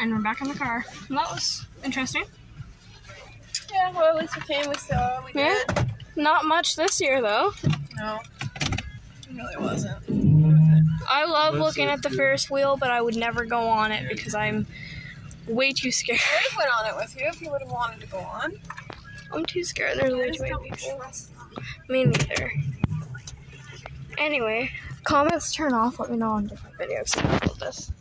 and we're back in the car. And that was interesting. Yeah, well, at least we came, we saw, we Yeah. did. Not much this year though. No, it really wasn't. I love That's looking so at the cute. Ferris wheel, but I would never go on it because I'm way too scared. I would have went on it with you if you would have wanted to go on. I'm too scared. There's way too many people. Me neither. Anyway, comments turn off. Let me know on different videos this.